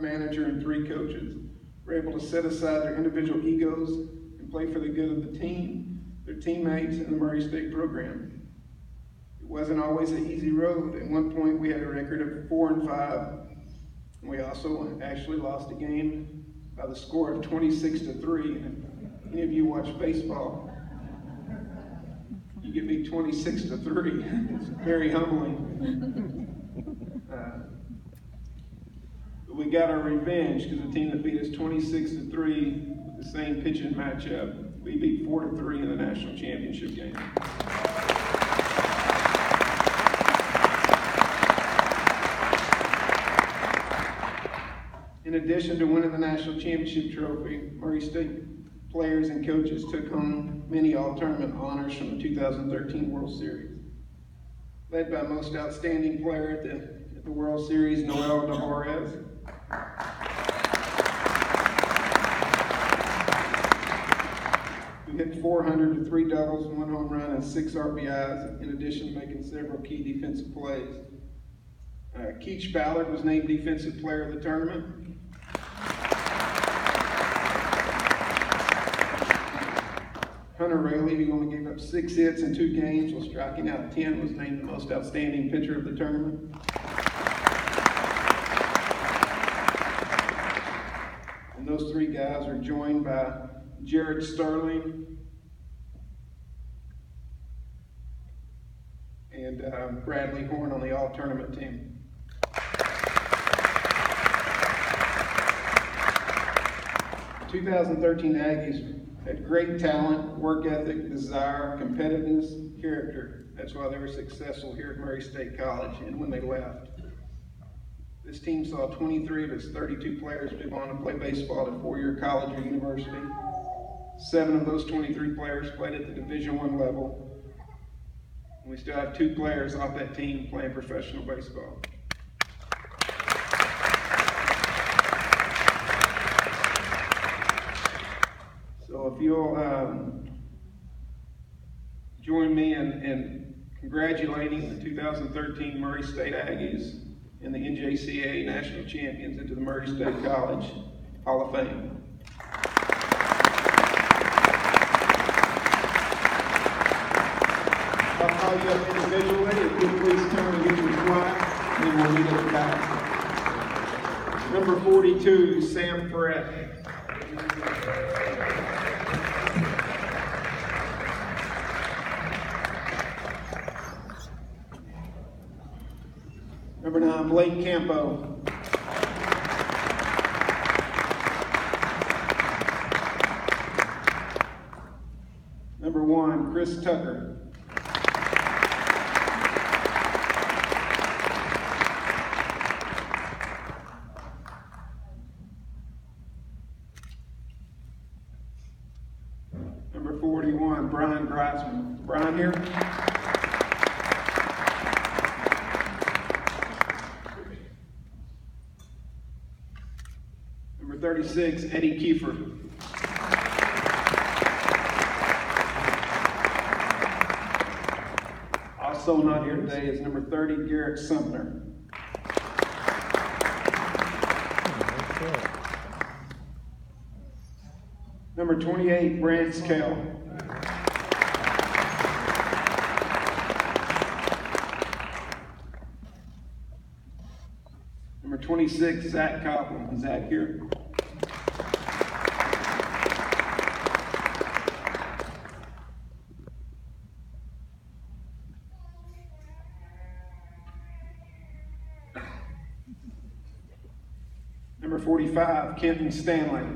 manager, and three coaches were able to set aside their individual egos and play for the good of the team, their teammates, and the Murray State program. It wasn't always an easy road. At one point, we had a record of four and five. And we also actually lost a game by the score of 26 to 3. And any of you watch baseball, you get me 26 to 3. It's very humbling. Uh, but we got our revenge because the team that beat us 26 to 3 with the same pitching matchup, we beat 4 to 3 in the national championship game. In addition to winning the national championship trophy, Murray State players and coaches took home many all-tournament honors from the 2013 World Series. Led by most outstanding player at the, at the World Series, Noel Narvaez. Who hit 400 to three doubles, one home run, and six RBIs, in addition to making several key defensive plays. Uh, Keach Ballard was named Defensive Player of the Tournament. Hunter Raley, who only gave up six hits in two games while striking out 10, was named the most outstanding pitcher of the tournament. And those three guys are joined by Jared Sterling and uh, Bradley Horn on the all tournament team. The 2013 Aggies had great talent, work ethic, desire, competitiveness, character. That's why they were successful here at Murray State College and when they left. This team saw 23 of its 32 players move on to play baseball at a four-year college or university. Seven of those 23 players played at the Division One level. We still have two players off that team playing professional baseball. So if you'll um, join me in, in congratulating the 2013 Murray State Aggies and the NJCAA National Champions into the Murray State College Hall of Fame. I'll call you up individually. If you'll please come and get your flag, and we'll meet at the back. Number 42, Sam Perret. Number nine, Blake Campo. Number one, Chris Tucker. Number 41, Brian Greisman. Brian here? Number 36, Eddie Kiefer. Also not here today is number 30, Garrett Sumner. Number 28, Brant Kell. Number 26, Zach Copeland. Is Zach here? Number 45, Kenton Stanley.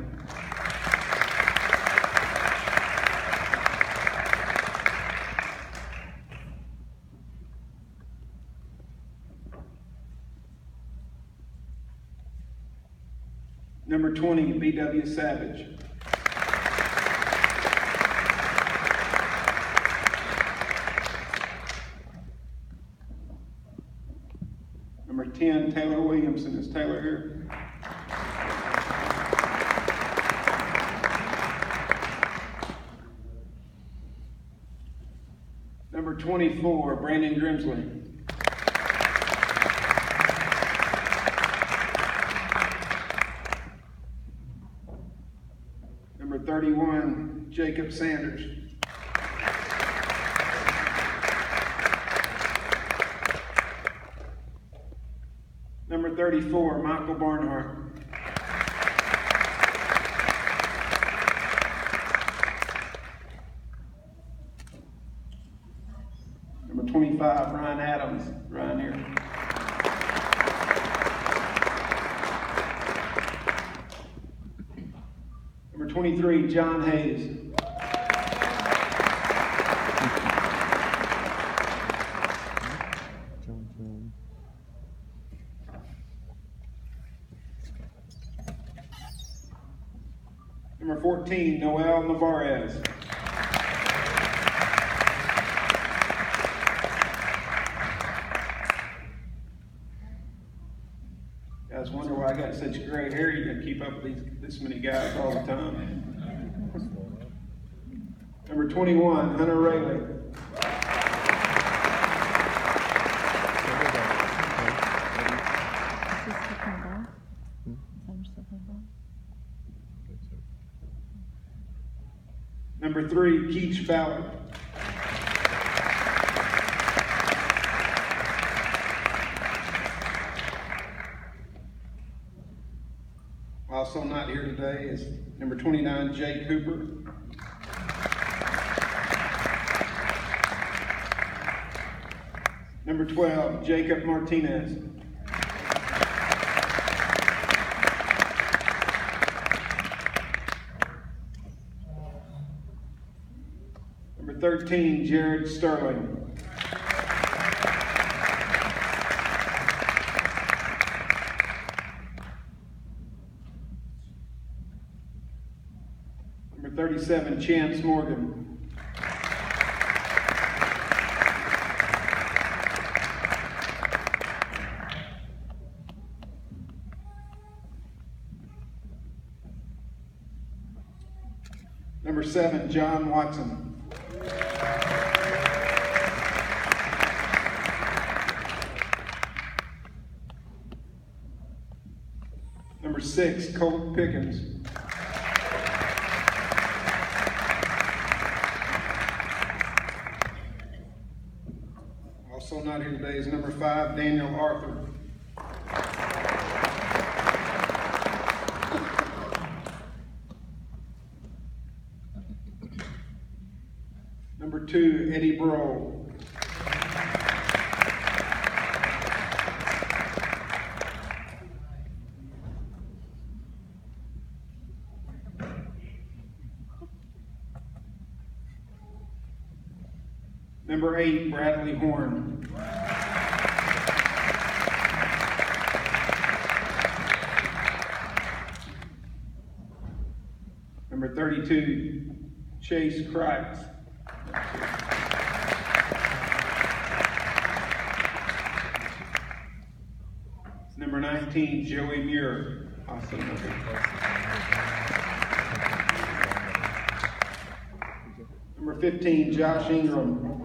Number 20, B.W. Savage. Number 10, Taylor Williamson. Is Taylor here? number 24, Brandon Grimsley. Number 31, Jacob Sanders. Number 34, Michael Barnhart. 25, Ryan Adams. Ryan here. Number 23, John Hayes. Number 14, Noel Narvaez. Guys wonder why I got such gray hair. You can keep up with these, this many guys all the time. Number 21, Hunter Raley. Number three, Keach Ballard. Also not here today is number 29, Jake Cooper. Number 12, Jacob Martinez. Number 13, Jared Sterling. Number 37, Chance Morgan. Number seven, John Watson. Number six, Colt Pickens. Also not here today is number five, Daniel Arthur. Number two, Eddie Broll. Number eight, Bradley Horn. Number thirty-two, Chase Kreitz. Number nineteen, Joey Muir. Also number. Number fifteen, Josh Ingram.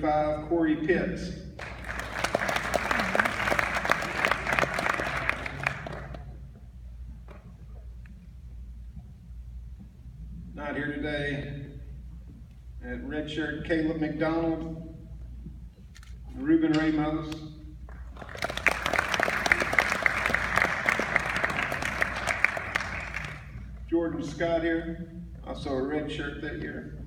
35, Corey Pitts. Not here today. At redshirt, Caleb McDonald, Ruben Ramos. Jordan Scott here, also a red shirt that year.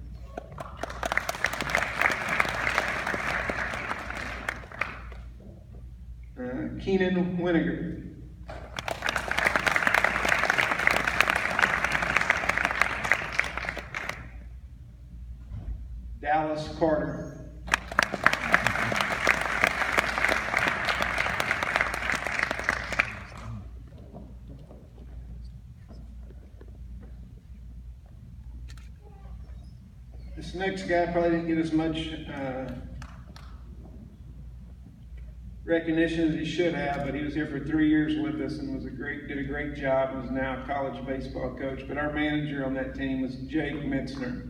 Keenan Winiger. Dallas Carter. This next guy probably didn't get as much uh, recognition that he should have, but he was here for three years with us and was a great, did a great job. and is now a college baseball coach. But our manager on that team was Jake Mitzner.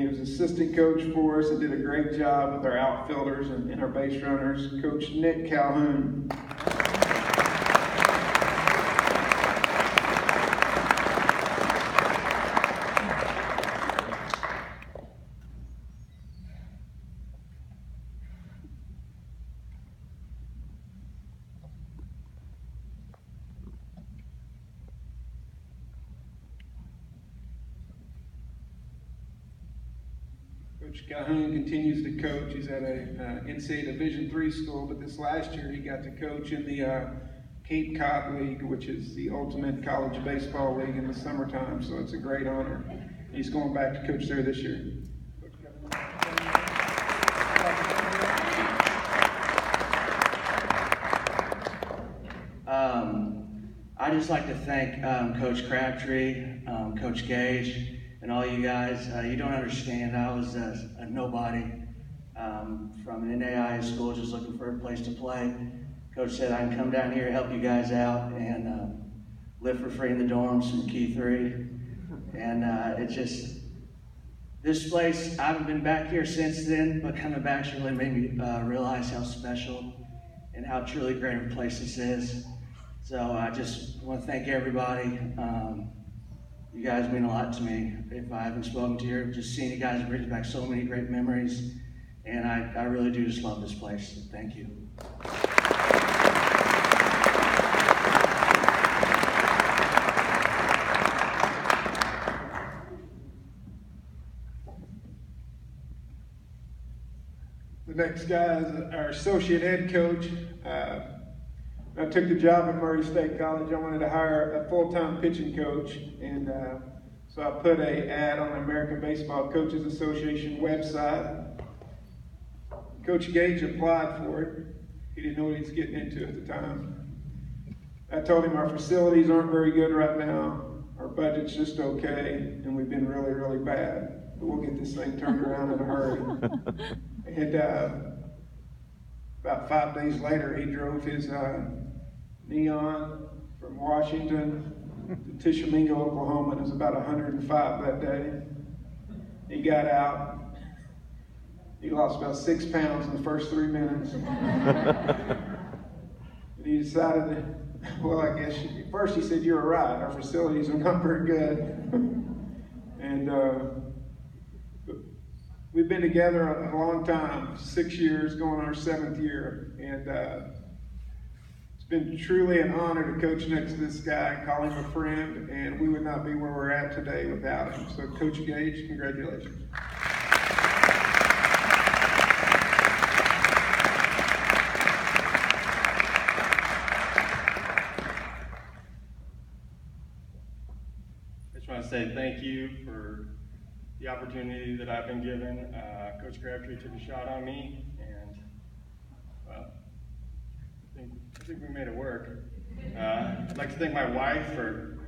he was assistant coach for us and did a great job with our outfielders and, and our base runners. Coach Nick Calhoun. Coach Calhoun continues to coach. He's at a uh, NCAA Division three school, but this last year he got to coach in the uh, Cape Cod League, which is the ultimate college baseball league in the summertime. So it's a great honor. He's going back to coach there this year. Um, I just like to thank um, Coach Crabtree, um, Coach Gage, and all you guys. Uh, you don't understand. I was a, a nobody um, from an NAIA school, just looking for a place to play. Coach said I can come down here, help you guys out, and um, live for free in the dorms from Key Three. And uh, it just this place. I haven't been back here since then, but coming back really made me uh, realize how special and how truly great a place this is. So I just want to thank everybody. Um, you guys mean a lot to me. If I haven't spoken to you, just seeing you guys brings back so many great memories. And I, I really do just love this place. Thank you. The next guy is our associate head coach. Uh, I took the job at Murray State College. I wanted to hire a full-time pitching coach, and uh, so I put a ad on the American Baseball Coaches Association website. Coach Gage applied for it. He didn't know what he was getting into at the time. I told him our facilities aren't very good right now. Our budget's just okay, and we've been really, really bad. But we'll get this thing turned around in a hurry. And uh, about five days later, he drove his uh, Neon from Washington to Tishomingo, Oklahoma. and It was about 105 that day. He got out. He lost about six pounds in the first three minutes. and he decided that, well, I guess, you- first he said, You're right. Our facilities are not very good. and uh, We've been together a, long time, six years, going on our seventh year, and uh, been truly an honor to coach next to this guy and call him a friend, and we would not be where we're at today without him. So, Coach Gage, congratulations. I just want to say thank you for the opportunity that I've been given. Uh, Coach Crabtree took a shot on me, and well, think, we made it work. Uh, I'd like to thank my wife for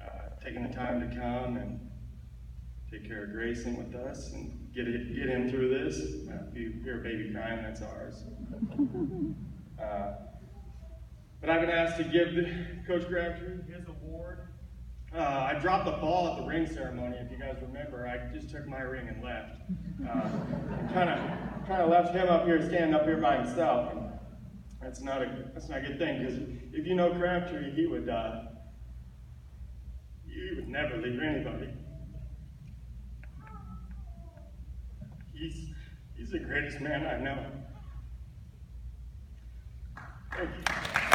uh, taking the time to come and take care of Grayson with us and get it, get him through this. Uh, if you hear a baby crying, that's ours. Uh, but I've been asked to give the, Coach Crabtree his award. Uh, I dropped the ball at the ring ceremony, if you guys remember. I just took my ring and left. Uh, kind of, kind of left him up here, standing up here by himself. And that's not a, that's not a good thing because if you know Crabtree, he would, uh, he would never leave anybody. He's, he's the greatest man I know. Thank you.